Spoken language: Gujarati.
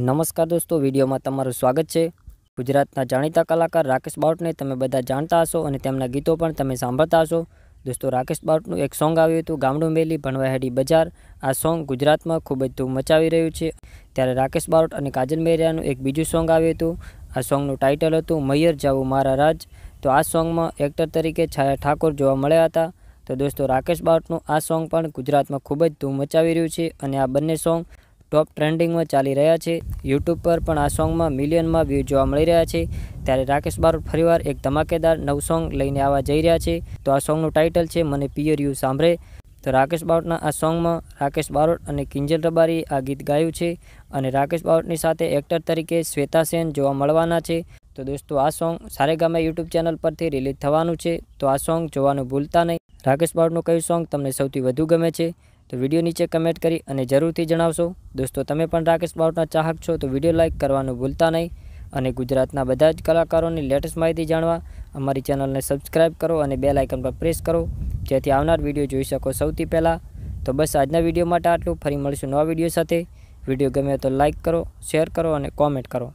નમસ્કાર દોસ્તો, વિડીયોમાં તમારું સ્વાગત છે. ગુજરાતના જાણીતા કલાકાર રાકેશ બાઉટને તમે બધા જાણતા હશો અને તેમના ગીતો પણ તમે સાંભળતા હશો. દોસ્તો, રાકેશ બાઉટનું એક સોંગ આવ્યું હતું, ગામડું મેલી ભણવા હેડી બજાર. આ સોંગ ગુજરાતમાં ખૂબ જ ધૂમ મચાવી રહ્યું છે. ત્યારે રાકેશ બાઉટ અને કાજલ મેરિયાનું એક બીજું સોંગ આવ્યું હતું. આ સોંગનું ટાઇટલ હતું, મૈયર જાવું મારા રાજ. તો આ સોંગમાં એક્ટર તરીકે છાયા ઠાકોર જોવા મળ્યા હતા. તો દોસ્તો, રાકેશ બાઉટનું આ સોંગ પણ ગુજરાતમાં ખૂબ જ ધૂમ મચાવી રહ્યું છે અને આ બંને સોંગ ટોપ ટ્રેન્ડિંગમાં ચાલી રહ્યા છે. યુટ્યુબ પર પણ આ સોંગમાં મિલિયનમાં વ્યૂ જોવા મળી રહ્યા છે. ત્યારે રાકેશ બારોટ ફરીવાર એક ધમાકેદાર નવું સોંગ લઈને આવવા જઈ રહ્યા છે. તો આ સોંગનું ટાઇટલ છે, મને પિયર યુ સાંભળે. તો રાકેશ બારોટના આ સોંગમાં રાકેશ બારોટ અને કિંજલ રબારી આ ગીત ગાયું છે. અને રાકેશ બારોટની સાથે એક્ટર તરીકે શ્વેતા સેન જોવા મળવાના છે. તો દોસ્તો, આ સોંગ સારેગામા યુટ્યુબ ચેનલ પરથી રિલીઝ થવાનું છે. તો આ સોંગ જોવાનું ભૂલતા નહીં. રાકેશ બારોટનું કયું સોંગ તમને સૌથી વધુ ગમે છે? તો વીડિયો નીચે કમેન્ટ કરી અને જરૂરથી જણાવશો. દોસ્તો, તમે પણ રાકેશ બાઉટના ચાહક છો તો વીડિયો લાઇક કરવાનું ભૂલતા નહીં અને ગુજરાતના બધા જ કલાકારોની લેટેસ્ટ માહિતી જાણવા અમારી ચેનલને સબસ્ક્રાઇબ કરો અને બે લાઇકન પર પ્રેસ કરો. જેથી આવનાર વીડિયો જોઈ શકો સૌથી પહેલાં. તો બસ આજના વીડિયો માટે આટલું. ફરી મળીશું નવા વીડિયો સાથે. વીડિયો ગમે તો લાઇક કરો શેર કરો અને કોમેન્ટ કરો.